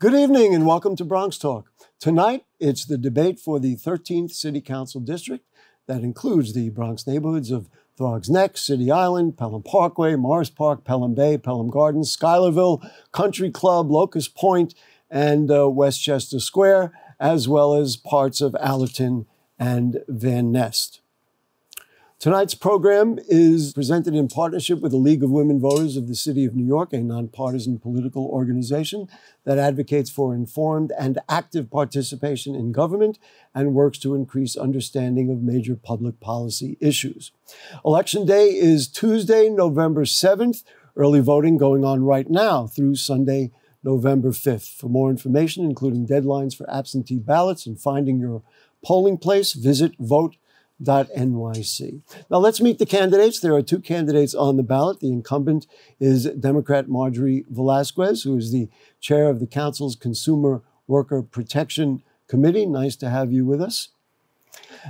Good evening and welcome to Bronx Talk. Tonight, it's the debate for the 13th City Council District that includes the Bronx neighborhoods of Throgs Neck, City Island, Pelham Parkway, Morris Park, Pelham Bay, Pelham Gardens, Schuylerville, Country Club, Locust Point, and uh, Westchester Square, as well as parts of Allerton and Van Nest. Tonight's program is presented in partnership with the League of Women Voters of the City of New York, a nonpartisan political organization that advocates for informed and active participation in government and works to increase understanding of major public policy issues. Election Day is Tuesday, November 7th. Early voting going on right now through Sunday, November 5th. For more information, including deadlines for absentee ballots and finding your polling place, visit vote NYC. Now let's meet the candidates. There are two candidates on the ballot. The incumbent is Democrat Marjorie Velázquez, who is the chair of the council's Consumer Worker Protection Committee. Nice to have you with us.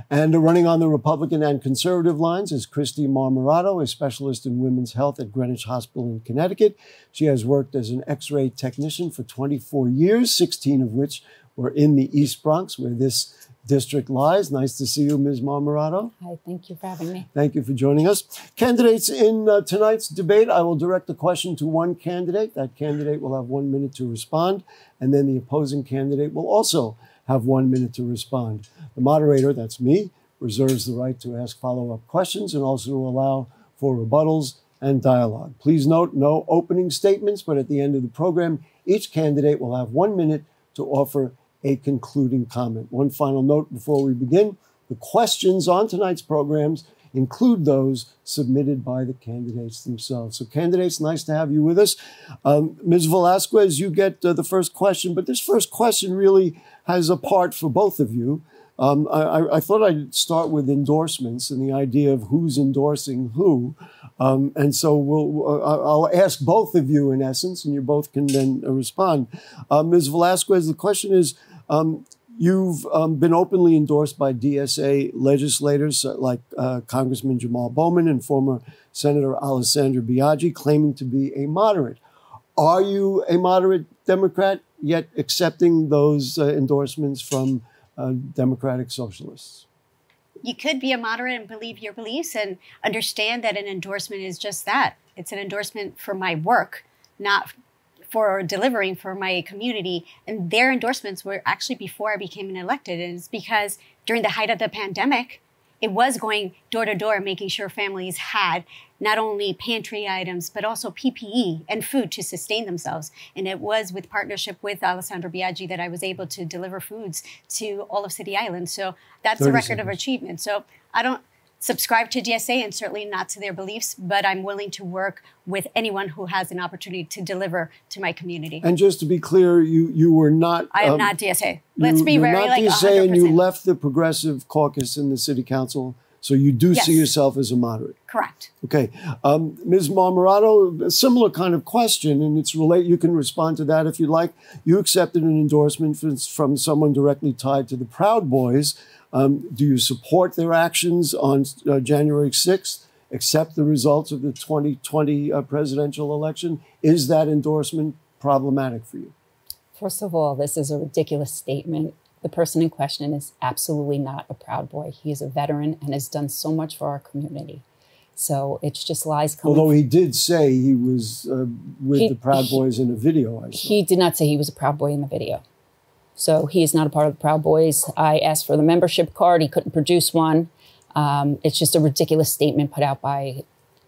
And running on the Republican and conservative lines is Kristy Marmorato, a specialist in women's health at Greenwich Hospital in Connecticut. She has worked as an x ray technician for 24 years, 16 of which were in the East Bronx, where this district lies. Nice to see you, Ms. Marmorato. Hi, thank you for having me. Thank you for joining us. Candidates in uh, tonight's debate, I will direct the question to one candidate. That candidate will have one minute to respond, and then the opposing candidate will also have one minute to respond. The moderator, that's me, reserves the right to ask follow up questions and also to allow for rebuttals and dialogue. Please note no opening statements, but at the end of the program, each candidate will have one minute to offer a concluding comment. One final note before we begin the questions on tonight's programs include those submitted by the candidates themselves. So, candidates, nice to have you with us. Um, Ms. Velázquez, you get uh, the first question, but this first question really has a part for both of you. Um, I, I, thought I'd start with endorsements and the idea of who's endorsing who. Um, and so we'll, uh, I'll ask both of you, in essence, and you both can then respond. Uh, Ms. Velázquez, the question is um, you've um, been openly endorsed by DSA legislators uh, like uh, Congressman Jamal Bowman and former Senator Alessandra Biaggi, claiming to be a moderate. Are you a moderate Democrat, yet accepting those uh, endorsements from uh, Democratic socialists? You could be a moderate and believe your beliefs and understand that an endorsement is just that. It's an endorsement for my work, not for delivering for my community. And their endorsements were actually before I became an elected. And it's because during the height of the pandemic, it was going door to door, making sure families had not only pantry items, but also PPE and food to sustain themselves. And it was with partnership with Alessandra Biaggi that I was able to deliver foods to all of City Island. So that's a record seconds. of achievement. So I don't, subscribe to DSA and certainly not to their beliefs, but I'm willing to work with anyone who has an opportunity to deliver to my community. And just to be clear, you you were not. I am um, not DSA. Let's you, be very not like DSA, 100%. and you left the Progressive Caucus in the City Council. So you do yes. see yourself as a moderate. Correct. Okay, um, Ms. Marmorato, a similar kind of question, and it's relate. You can respond to that if you'd like. You accepted an endorsement from someone directly tied to the Proud Boys. Um, do you support their actions on uh, January 6th? Accept the results of the 2020 uh, presidential election? Is that endorsement problematic for you? First of all, this is a ridiculous statement. The person in question is absolutely not a Proud Boy. He is a veteran and has done so much for our community. So it's just lies coming. Although he did say he was uh, with he, the Proud Boys he, in a video. He did not say he was a Proud Boy in the video. So he is not a part of the Proud Boys. I asked for the membership card. He couldn't produce one. Um, it's just a ridiculous statement put out by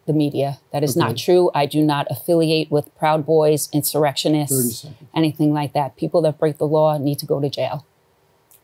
the media. That is okay. not true. I do not affiliate with Proud Boys, insurrectionists, anything like that. People that break the law need to go to jail.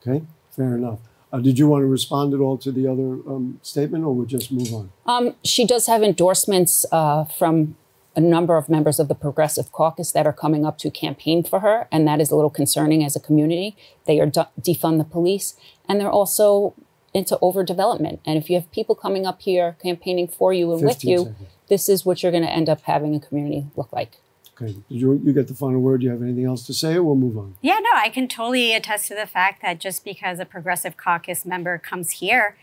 Okay, fair enough. Uh, did you want to respond at all to the other um, statement, or we'll just move on? Um, she does have endorsements uh, from a number of members of the Progressive Caucus that are coming up to campaign for her, and that is a little concerning as a community. They are defund the police, and they're also into overdevelopment. And if you have people coming up here campaigning for you and with you, seconds. this is what you're going to end up having a community look like. Okay, you, you get the final word. Do you have anything else to say, or we'll move on? Yeah, no, I can totally attest to the fact that just because a Progressive Caucus member comes here,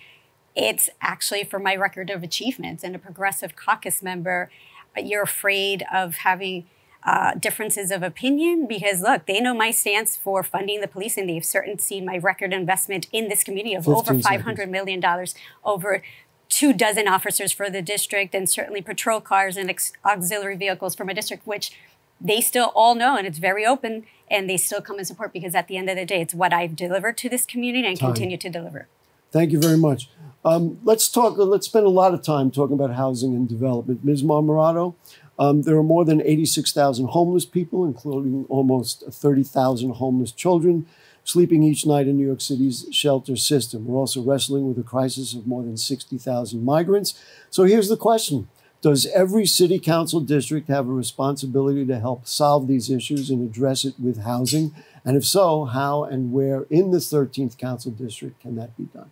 it's actually for my record of achievements. And a Progressive Caucus member you're afraid of having uh, differences of opinion because look, they know my stance for funding the police, and they've certainly seen my record investment in this community of over five hundred million dollars, over two dozen officers for the district, and certainly patrol cars and auxiliary vehicles for my district, which they still all know, and it's very open, and they still come and support because at the end of the day, it's what I've delivered to this community and time. continue to deliver. Thank you very much. Um, let's talk. Let's spend a lot of time talking about housing and development. Ms. Marmorato, um, there are more than 86,000 homeless people, including almost 30,000 homeless children, sleeping each night in New York City's shelter system. We're also wrestling with a crisis of more than 60,000 migrants. So here's the question Does every city council district have a responsibility to help solve these issues and address it with housing? And if so, how and where in the 13th council district can that be done?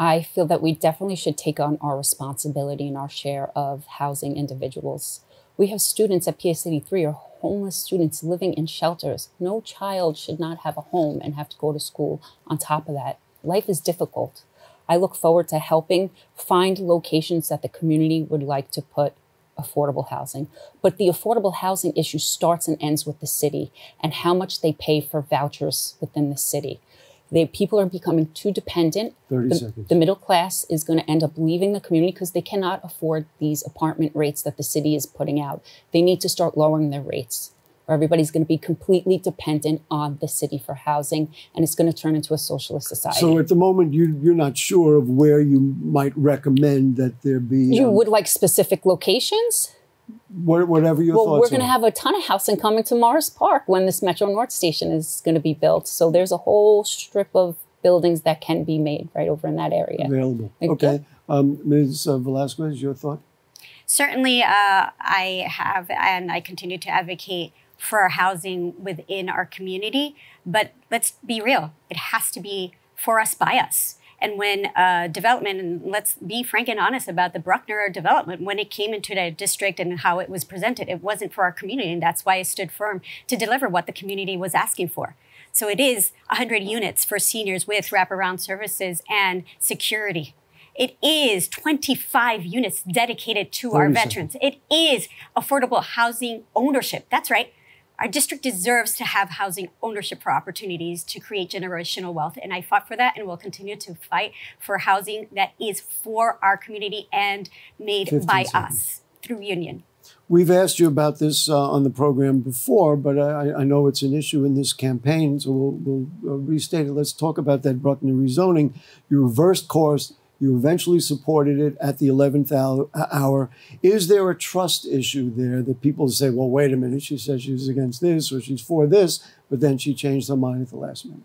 I feel that we definitely should take on our responsibility and our share of housing individuals. We have students at PSCD 3 or homeless students living in shelters. No child should not have a home and have to go to school on top of that. Life is difficult. I look forward to helping find locations that the community would like to put affordable housing. But the affordable housing issue starts and ends with the city and how much they pay for vouchers within the city. They, people are becoming too dependent. 30 the, seconds. The middle class is going to end up leaving the community because they cannot afford these apartment rates that the city is putting out. They need to start lowering their rates or everybody's going to be completely dependent on the city for housing and it's going to turn into a socialist society. So at the moment, you, you're not sure of where you might recommend that there be. You um, would like specific locations? Whatever your well, thoughts we're going to have a ton of housing coming to Morris Park when this Metro North station is going to be built. So there's a whole strip of buildings that can be made right over in that area. Available. Okay. Um, Ms. Velázquez, your thought? Certainly, uh, I have and I continue to advocate for housing within our community. But let's be real, it has to be for us by us. And when uh, development, and let's be frank and honest about the Bruckner development, when it came into the district and how it was presented, it wasn't for our community. And that's why I stood firm to deliver what the community was asking for. So it is 100 units for seniors with wraparound services and security. It is 25 units dedicated to our veterans. It is affordable housing ownership. That's right. Our district deserves to have housing ownership for opportunities to create generational wealth. And I fought for that and will continue to fight for housing that is for our community and made by seconds. us through union. We've asked you about this uh, on the program before, but I, I, know it's an issue in this campaign, so we'll, we'll uh, restate it. Let's talk about that Bruckner rezoning. You reversed course you eventually supported it at the 11th hour. Is there a trust issue there that people say, well, wait a minute, she says she's against this or she's for this, but then she changed her mind at the last minute?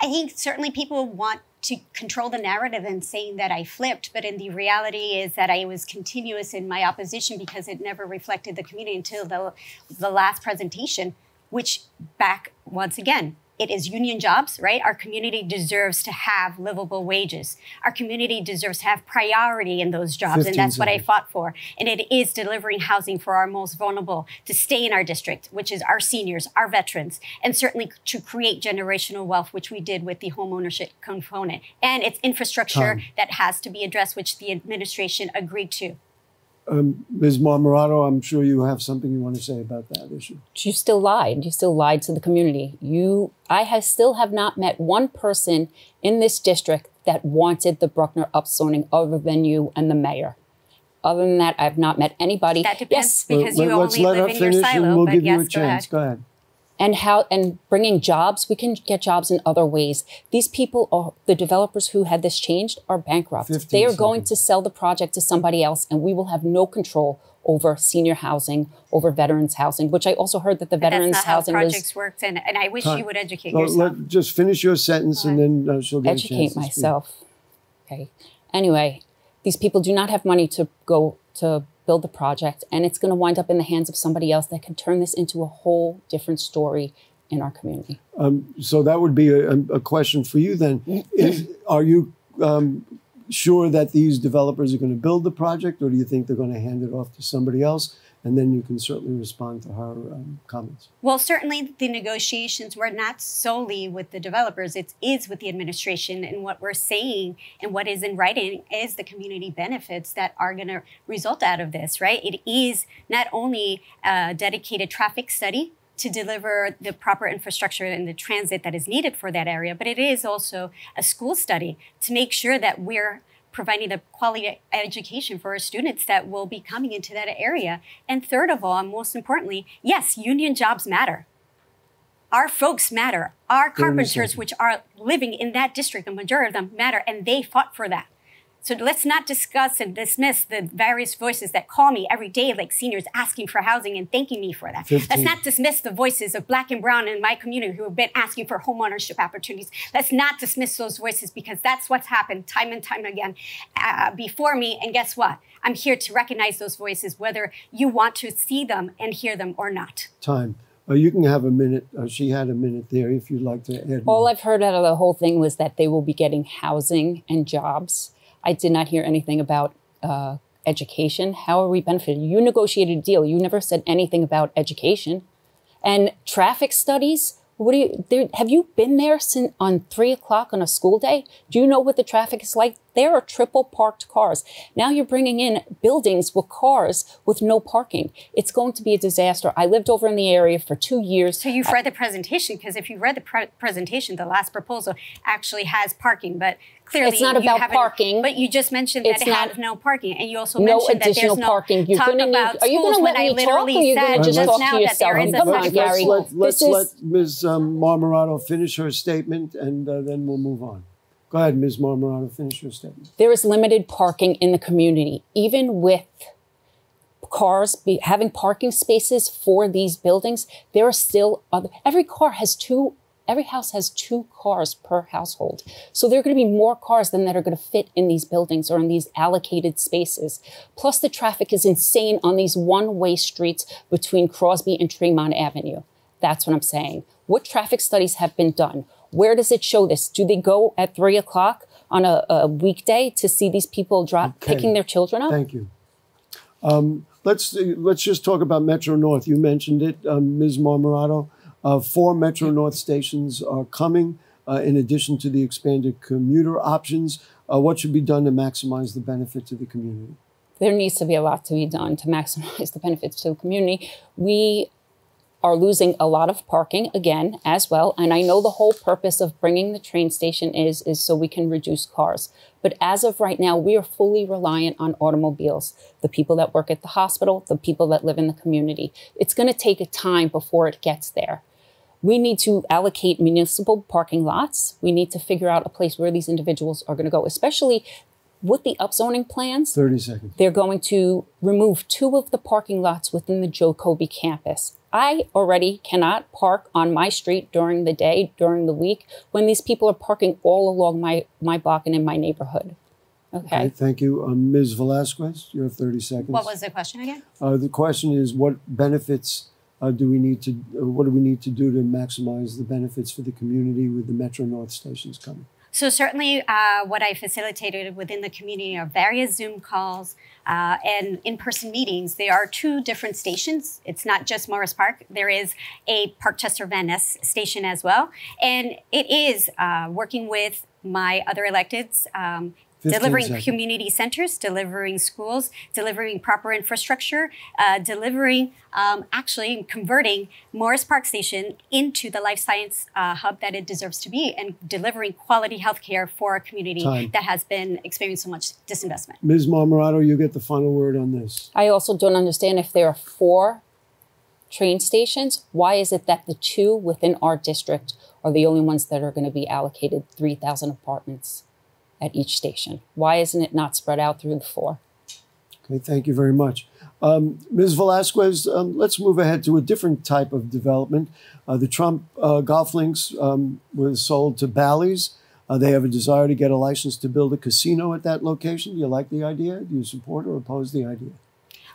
I think certainly people want to control the narrative and saying that I flipped, but in the reality is that I was continuous in my opposition because it never reflected the community until the, the last presentation, which back once again, it is union jobs, right? Our community deserves to have livable wages. Our community deserves to have priority in those jobs. And that's what I fought for. And it is delivering housing for our most vulnerable to stay in our district, which is our seniors, our veterans, and certainly to create generational wealth, which we did with the homeownership component. And it's infrastructure Time. that has to be addressed, which the administration agreed to. Um, Ms. Marmorato, I'm sure you have something you want to say about that issue. You still lied. You still lied to the community. You, I have, still have not met one person in this district that wanted the Bruckner upzoning other than you and the mayor. Other than that, I've not met anybody. That depends yes. because well, you only live in your silo. We'll but give yes, you a chance. Go ahead. Go ahead and how and bringing jobs we can get jobs in other ways. These people are the developers who had this changed are bankrupt. They are going to sell the project to somebody else and we will have no control over senior housing over veterans housing which i also heard that the but veterans that's not housing how projects was, works and, and i wish you would educate well, yourself. let, just finish your sentence and then uh, she'll get educate myself. Okay. Anyway these people do not have money to go to build the project, and it's going to wind up in the hands of somebody else that can turn this into a whole different story in our community. Um, so that would be a, a question for you then. Is, are you um, sure that these developers are going to build the project, or do you think they're going to hand it off to somebody else? And then you can certainly respond to her um, comments. Well, certainly the negotiations were not solely with the developers, it is with the administration. And what we're saying and what is in writing is the community benefits that are going to result out of this, right? It is not only a dedicated traffic study to deliver the proper infrastructure and the transit that is needed for that area, but it is also a school study to make sure that we're providing the quality education for our students that will be coming into that area. And third of all, and most importantly, yes, union jobs matter. Our folks matter. Our carpenters, which are living in that district, the majority of them matter, and they fought for that. So let's not discuss and dismiss the various voices that call me every day, like seniors asking for housing and thanking me for that. 15. Let's not dismiss the voices of black and brown in my community who have been asking for homeownership opportunities. Let's not dismiss those voices because that's what's happened time and time again uh, before me. And guess what? I'm here to recognize those voices, whether you want to see them and hear them or not. Time. Uh, you can have a minute. Uh, she had a minute there if you'd like to add. All more. I've heard out of the whole thing was that they will be getting housing and jobs I did not hear anything about uh, education. How are we benefited? You negotiated a deal. You never said anything about education. And traffic studies, what do you, there, have you been there since on three o'clock on a school day? Do you know what the traffic is like? There are triple parked cars. Now you're bringing in buildings with cars with no parking. It's going to be a disaster. I lived over in the area for two years. So you've read the presentation because if you read the pre- presentation, the last proposal actually has parking, but clearly it's not about parking. But you just mentioned that it's it not, has no parking, and you also no mentioned that there's no parking. You're talk about need, Are you going to let me talk? Or you going to just talk to yourself? Come on, Gary. Let's, let's, let Ms. Um, Marmorato finish her statement, and uh, then we'll move on. Go ahead, Ms. Marmorato, finish your statement. There is limited parking in the community, even with cars be, having parking spaces for these buildings. There are still other. Every car has two every house has two cars per household. So there are going to be more cars than that are going to fit in these buildings or in these allocated spaces. Plus the traffic is insane on these one-way streets between Crosby and Tremont Avenue. That's what I'm saying. What traffic studies have been done? Where does it show this? Do they go at three o'clock on a, a weekday to see these people drop, okay. picking their children up? Thank you. Um, let's let's just talk about Metro North. You mentioned it, um, Ms. Marmorato. Uh, four Metro North stations are coming, uh, in addition to the expanded commuter options. Uh, what should be done to maximize the benefit to the community? There needs to be a lot to be done to maximize the benefits to the community. We are losing a lot of parking again as well. And I know the whole purpose of bringing the train station is, is so we can reduce cars. But as of right now, we are fully reliant on automobiles, the people that work at the hospital, the people that live in the community. It's going to take a time before it gets there. We need to allocate municipal parking lots. We need to figure out a place where these individuals are going to go, especially with the upzoning plans. 30 seconds. They're going to remove two of the parking lots within the Joe campus. I already cannot park on my street during the day, during the week, when these people are parking all along my, my block and in my neighborhood. Okay. okay thank you. Um, Ms. Velázquez, you have 30 seconds. What was the question again? Uh, the question is what benefits uh, do we need to, uh, what do we need to do to maximize the benefits for the community with the Metro North stations coming? So certainly, uh, what I facilitated within the community are various Zoom calls uh, and in-person meetings. There are two different stations. It's not just Morris Park. There is a Parkchester Ness station as well, and it is uh, working with my other electeds um, delivering seconds. community centers, delivering schools, delivering proper infrastructure, uh, delivering um, actually converting Morris Park Station into the life science uh, hub that it deserves to be and delivering quality healthcare for a community Time. that has been experiencing so much disinvestment. Ms. Marmorato, you get the final word on this. I also don't understand if there are four train stations, why is it that the two within our district are the only ones that are going to be allocated 3,000 apartments? At each station? Why isn't it not spread out through the four? Okay, thank you very much. Um, Ms. Velázquez, um, let's move ahead to a different type of development. Uh, the Trump uh, golf links um, was sold to Bally's. Uh, they have a desire to get a license to build a casino at that location. Do you like the idea? Do you support or oppose the idea?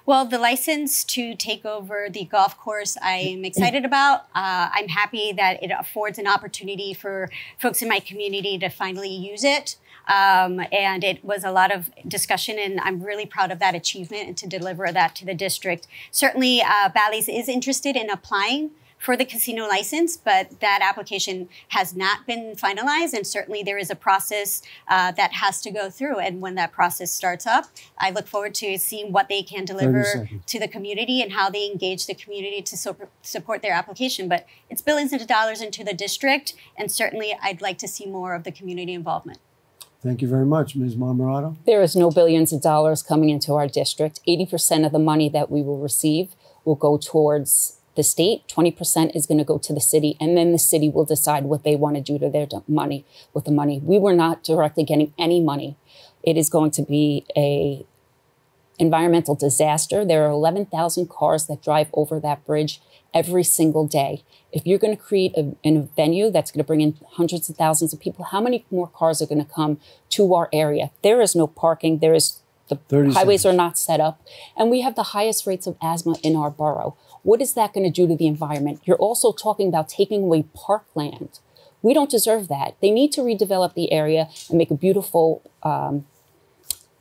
Well, the license to take over the golf course, I am excited about. Uh, I'm happy that it affords an opportunity for folks in my community to finally use it. Um, and it was a lot of discussion, and I'm really proud of that achievement and to deliver that to the district. Certainly, uh, Bally's is interested in applying for the casino license, but that application has not been finalized. And certainly there is a process uh, that has to go through. And when that process starts up, I look forward to seeing what they can deliver to the community and how they engage the community to so support their application. But it's billions of dollars into the district. And certainly I'd like to see more of the community involvement. Thank you very much, Ms. Marmorato. There is no billions of dollars coming into our district. 80% of the money that we will receive will go towards the state, 20% is going to go to the city, and then the city will decide what they want to do to their money with the money. We were not directly getting any money. It is going to be a environmental disaster. There are 11,000 cars that drive over that bridge every single day. If you're going to create a, a venue that's going to bring in hundreds of thousands of people, how many more cars are going to come to our area? There is no parking. There is the highways seconds. are not set up, and we have the highest rates of asthma in our borough. What is that going to do to the environment? You're also talking about taking away parkland. We don't deserve that. They need to redevelop the area and make a beautiful um,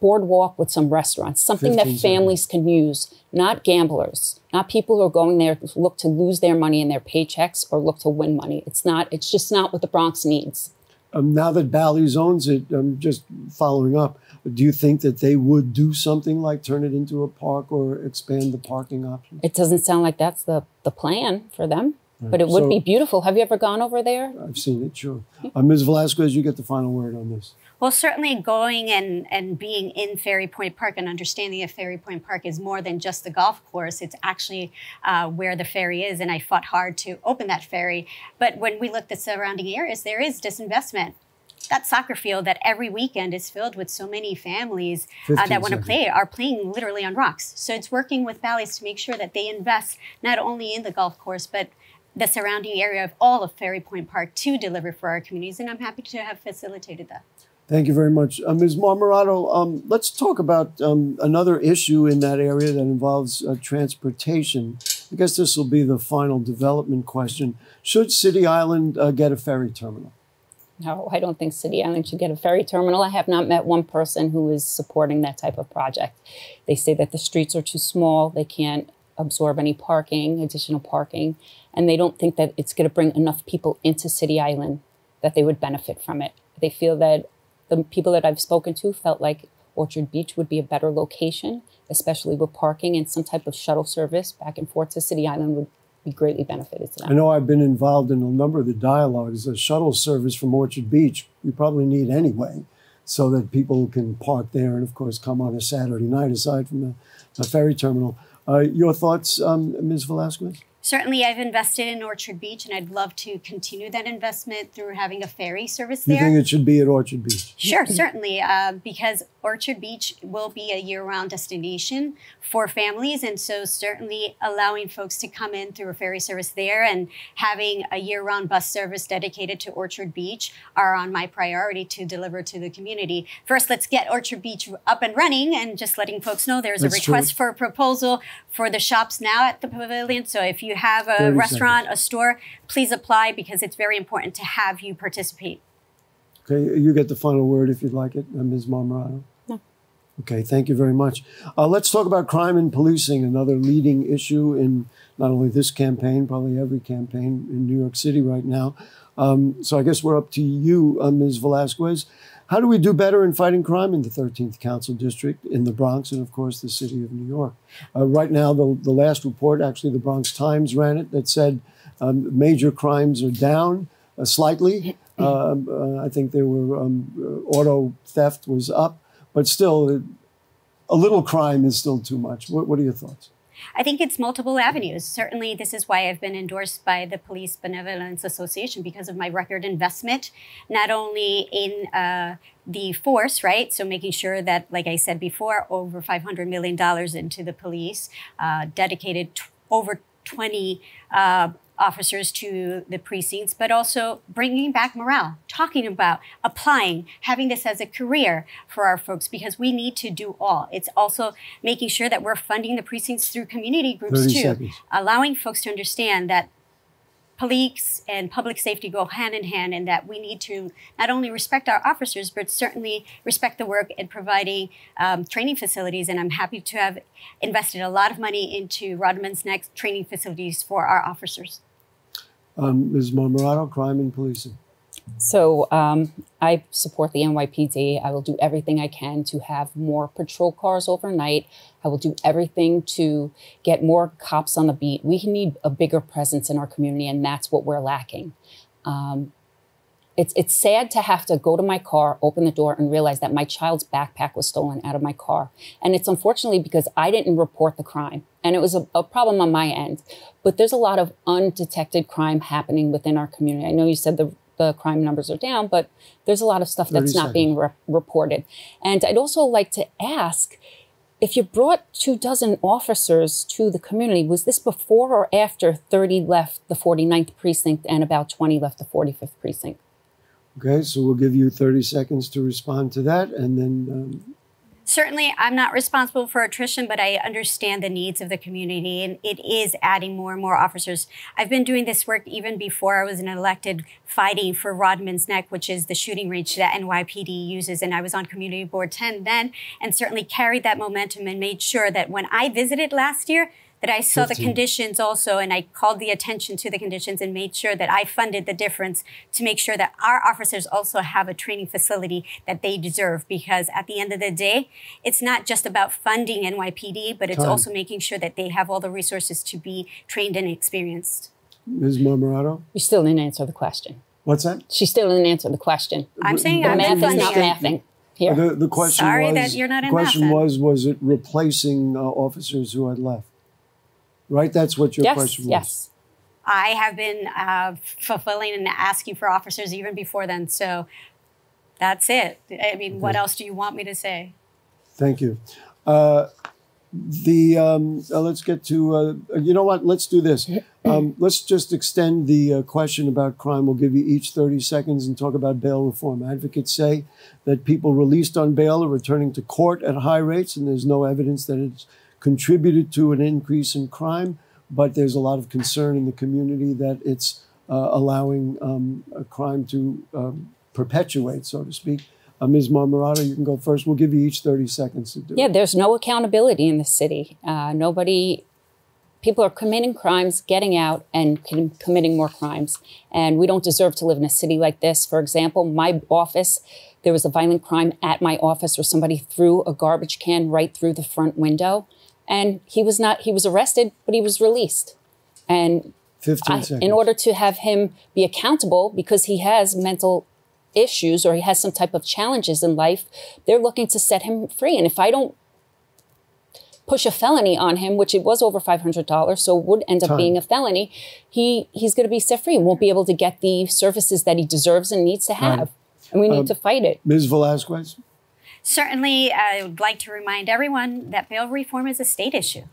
boardwalk with some restaurants, something that families can use, not gamblers, not people who are going there to look to lose their money in their paychecks or look to win money. It's not. It's just not what the Bronx needs. Um, now that Bally's owns it, I'm just following up. Do you think that they would do something like turn it into a park or expand the parking options? It doesn't sound like that's the, the plan for them, right. but it would so, be beautiful. Have you ever gone over there? I've seen it, sure. Uh, Ms. Velázquez, you get the final word on this. Well, certainly going and, and being in Ferry Point Park and understanding that Ferry Point Park is more than just the golf course. It's actually uh, where the ferry is, and I fought hard to open that ferry. But when we looked at the surrounding areas, there is disinvestment that soccer field that every weekend is filled with so many families uh, that want to play are playing literally on rocks. So it's working with Bally's to make sure that they invest not only in the golf course, but the surrounding area of all of Ferry Point Park to deliver for our communities. And I'm happy to have facilitated that. Thank you very much. Uh, Ms. Marmorato, um, let's talk about um, another issue in that area that involves uh, transportation. I guess this will be the final development question. Should City Island uh, get a ferry terminal? No, I don't think City Island should get a ferry terminal. I have not met one person who is supporting that type of project. They say that the streets are too small, they can't absorb any parking, additional parking, and they don't think that it's going to bring enough people into City Island that they would benefit from it. They feel that the people that I've spoken to felt like Orchard Beach would be a better location, especially with parking and some type of shuttle service back and forth to City Island would be greatly benefited to. I know I've been involved in a number of the dialogues. A shuttle service from Orchard Beach, we probably need anyway, so that people can park there and, of course, come on a Saturday night aside from the, the ferry terminal. Uh, your thoughts, um, Ms. Velázquez? Certainly I've invested in Orchard Beach and I'd love to continue that investment through having a ferry service there. You think it should be at Orchard Beach? Sure, certainly, uh, because Orchard Beach will be a year-round destination for families, and so certainly allowing folks to come in through a ferry service there and having a year-round bus service dedicated to Orchard Beach are on my priority to deliver to the community. First, let's get Orchard Beach up and running, and just letting folks know there's That's a request true. for a proposal for the shops now at the pavilion. So if you have a restaurant, seconds. a store, please apply because it's very important to have you participate. Okay, you get the final word if you'd like it, uh, Ms. Marmorato. No. Okay, thank you very much. Uh, let's talk about crime and policing, another leading issue in not only this campaign, probably every campaign in New York City right now. Um, so I guess we're up to you, uh, Ms. Velázquez. How do we do better in fighting crime in the 13th Council District, in the Bronx, and of course the city of New York? Uh, right now, the, the last report, actually, the Bronx Times ran it, that said um, major crimes are down uh, slightly. Um, uh, I think there were um, uh, auto theft was up, but still, a little crime is still too much. What, what are your thoughts? I think it's multiple avenues. Certainly, this is why I've been endorsed by the Police Benevolence Association because of my record investment, not only in uh, the force, right? So making sure that, like I said before, over $500 million into the police, uh, dedicated over 20 uh, officers to the precincts, but also bringing back morale, talking about applying, having this as a career for our folks because we need to do all. It's also making sure that we're funding the precincts through community groups too, seconds. allowing folks to understand that police and public safety go hand in hand and that we need to not only respect our officers but certainly respect the work in providing um, training facilities and i'm happy to have invested a lot of money into Rodman's Neck training facilities for our officers Um, Ms. Marmorato, crime and policing. So um, I support the NYPD. I will do everything I can to have more patrol cars overnight. I will do everything to get more cops on the beat. We need a bigger presence in our community, and that's what we're lacking. Um, it's it's sad to have to go to my car, open the door, and realize that my child's backpack was stolen out of my car. And it's unfortunately because I didn't report the crime, and it was a, a problem on my end. But there's a lot of undetected crime happening within our community. I know you said the the crime numbers are down, but there's a lot of stuff that's not being re- reported. And I'd also like to ask if you brought two dozen officers to the community, was this before or after 30 left the 49th precinct and about 20 left the 45th precinct? Okay, so we'll give you 30 seconds to respond to that, and then um, Certainly, I'm not responsible for attrition, but I understand the needs of the community, and it is adding more and more officers. I've been doing this work even before I was an elected, fighting for Rodman's Neck, which is the shooting range that NYPD uses, and I was on Community Board 10 then, and certainly carried that momentum and made sure that when I visited last year, that I saw 15. the conditions also, and I called the attention to the conditions and made sure that I funded the difference to make sure that our officers also have a training facility that they deserve. Because at the end of the day, it's not just about funding NYPD, but it's Time. also making sure that they have all the resources to be trained and experienced. Ms. Marmorato. You still didn't answer the question. What's that? She still didn't answer the question. I'm saying The I'm math is not it. mathing here. The, the question Sorry was, that you're not the in question math was, was it replacing uh, officers who had left? Right? That's what your yes, question was. yes. I have been uh, fulfilling and asking for officers even before then. So that's it. I mean, what else do you want me to say? Thank you. Uh, the um, uh, let's get to uh, you know what? Let's do this. Um, let's just extend the uh, question about crime. We'll give you each 30 seconds and talk about bail reform. Advocates say that people released on bail are returning to court at high rates, and there's no evidence that it's contributed to an increase in crime. But there's a lot of concern in the community that it's uh, allowing um, crime to um, perpetuate, so to speak. Uh, Ms. Marmorato, you can go first. We'll give you each 30 seconds to do Yeah, it. there's no accountability in the city. Uh, nobody, people are committing crimes, getting out, and com- committing more crimes. And we don't deserve to live in a city like this. For example, my office, there was a violent crime at my office where somebody threw a garbage can right through the front window. And he was not, he was arrested, but he was released. And 15 I, in order to have him be accountable because he has mental issues or he has some type of challenges in life, they're looking to set him free. And if I don't push a felony on him, which it was over $500, so it would end up Time. being a felony, he, he's going to be set free and won't be able to get the services that he deserves and needs to have. And we need Um, to fight it. Ms. Velázquez? Certainly, I would like to remind everyone that bail reform is a state issue.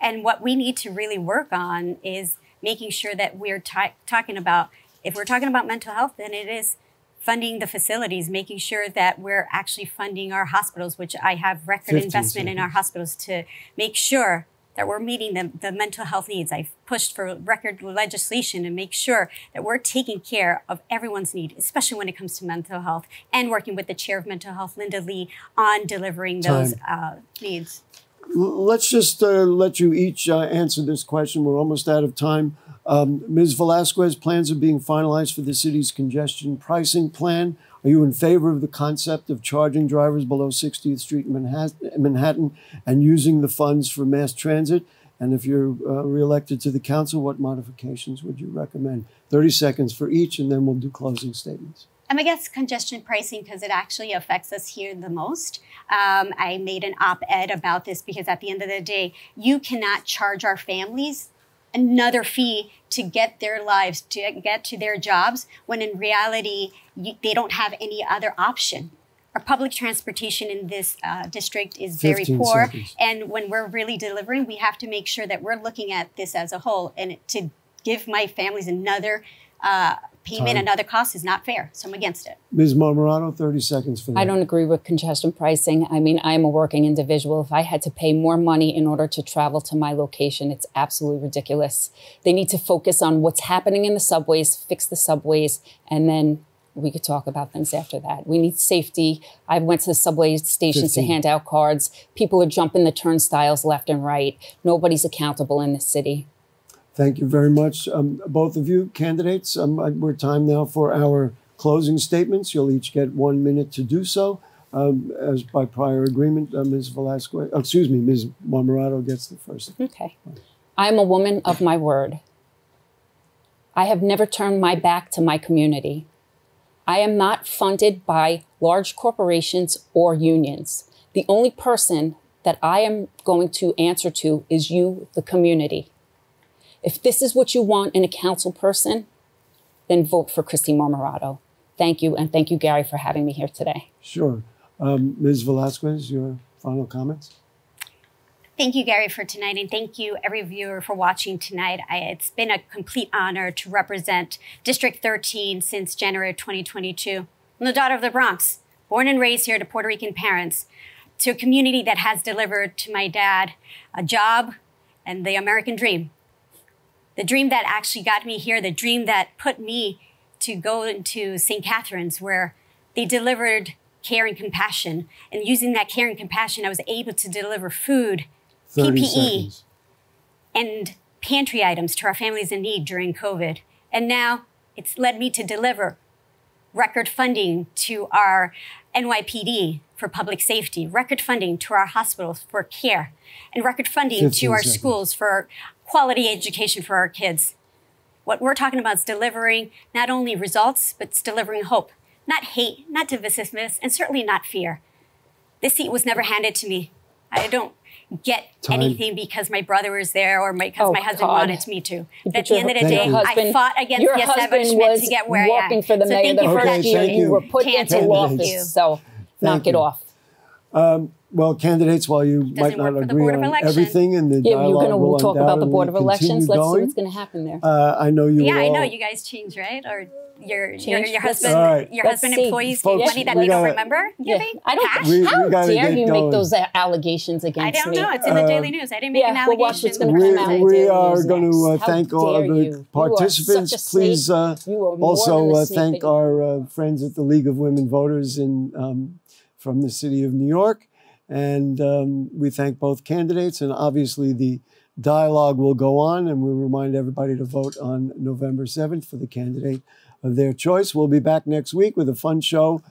And what we need to really work on is making sure that we're ta- talking about, if we're talking about mental health, then it is funding the facilities, making sure that we're actually funding our hospitals, which I have record 15 investment in our hospitals to make sure that we're meeting the, the mental health needs. I've pushed for record legislation to make sure that we're taking care of everyone's need, especially when it comes to mental health, and working with the chair of mental health, Linda Lee, on delivering those uh, needs. Let's just uh, let you each uh, answer this question. We're almost out of time. Um, Ms. Velázquez, plans are being finalized for the city's congestion pricing plan. Are you in favor of the concept of charging drivers below 60th Street in Manhattan, and using the funds for mass transit? And if you're uh, reelected to the council, what modifications would you recommend? 30 seconds for each, and then we'll do closing statements. And I'm against congestion pricing because it actually affects us here the most. Um, I made an op ed about this because at the end of the day, you cannot charge our families another fee to get their lives, to get to their jobs, when in reality, you, they don't have any other option. Our public transportation in this uh, district is very poor. seconds. And when we're really delivering, we have to make sure that we're looking at this as a whole and to give my families another uh, payment, Time. another cost is not fair. So I'm against it. Ms. Marmorato, 30 seconds for that. I don't agree with congestion pricing. I mean, I'm a working individual. If I had to pay more money in order to travel to my location, it's absolutely ridiculous. They need to focus on what's happening in the subways, fix the subways, and then we could talk about things after that. We need safety. I went to the subway stations to hand out cards. People are jumping the turnstiles left and right. Nobody's accountable in this city. Thank you very much, um, both of you candidates. Um, we're time now for our closing statements. You'll each get one minute to do so. Um, as by prior agreement, uh, Ms. Velázquez, oh, excuse me, Ms. Marmorato gets the first. Okay. I am a woman of my word. I have never turned my back to my community. I am not funded by large corporations or unions. The only person that I am going to answer to is you, the community. If this is what you want in a council person, then vote for Kristy Marmorato. Thank you, and thank you, Gary, for having me here today. Sure. Um, Ms. Velázquez, your final comments? Thank you, Gary, for tonight, and thank you, every viewer, for watching tonight. I, it's been a complete honor to represent District 13 since January of 2022. I'm the daughter of the Bronx, born and raised here to Puerto Rican parents, to a community that has delivered to my dad a job and the American dream. The dream that actually got me here, the dream that put me to go into St. Catherine's, where they delivered care and compassion. And using that care and compassion, I was able to deliver food PPE. seconds. and pantry items to our families in need during COVID. And now it's led me to deliver record funding to our NYPD for public safety, record funding to our hospitals for care, and record funding to our seconds. schools for quality education for our kids. What we're talking about is delivering not only results, but it's delivering hope, not hate, not divisiveness, and certainly not fear. This seat was never handed to me. I don't get Time. anything because my brother was there or because Oh, my husband God. wanted me to. But But at the your- end of the day, you. I fought against your the husband establishment was to get where I am. walking for the so mayor thank the you for Okay, that first thank year. you. You were put Can't into do Candidates. you. office, so knock you. it off. Um, Well, candidates, while you might Doesn't not work for the agree on Election. everything and the Yeah, dialogue you're going will to talk about the Board of Elections. continue Let's see going. what's going to happen there. Uh, I know you Yeah, I know all- you guys change, right? Or your your, your husband All right. your Let's husband see. employees Folks, get money that we they don't remember Yeah. giving? I don't. Cash? We- we how dare you going. make those allegations against me? I don't know. It's in the Daily News. I didn't make yeah, an we'll allegation. watch what's gonna we, come out we are going to uh, next. How thank all of the you? You are participants. Please snake. uh, You are more also than a uh, snake thank our uh, friends at the League of Women Voters in um, from the city of New York, and um, we thank both candidates. And obviously, the dialogue will go on, and we remind everybody to vote on November seventh for the candidate of their choice. We'll be back next week with a fun show.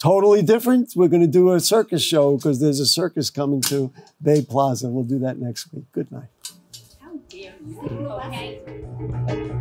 Totally different. We're going to do a circus show because there's a circus coming to Bay Plaza. We'll do that next week. Good night. How dare you? Okay.